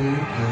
Mm-hmm.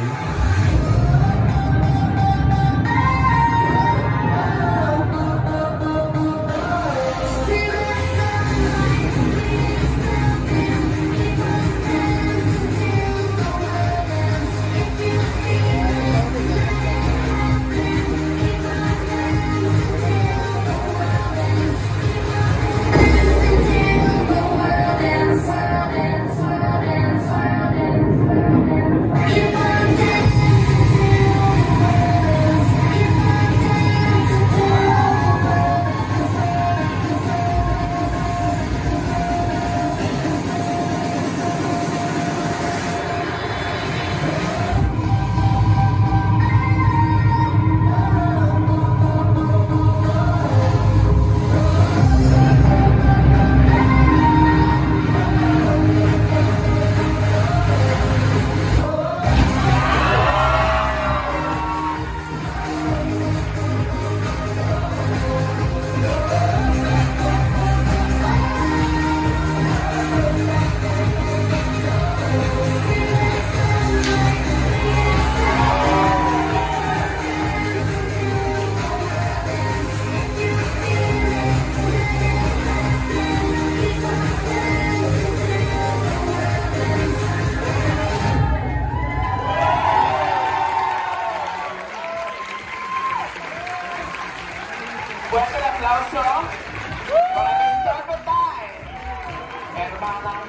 Fuerte el aplauso para. Hermana,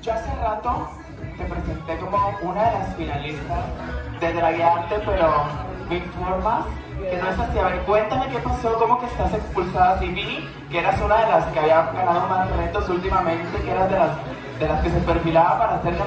yo hace rato te presenté como una de las finalistas de Draguearte, pero me informas que no es así. A ver, cuéntame qué pasó, cómo que estás expulsada. Si vi que eras una de las que había ganado más retos últimamente, que eras de las, de las que se perfilaba para hacer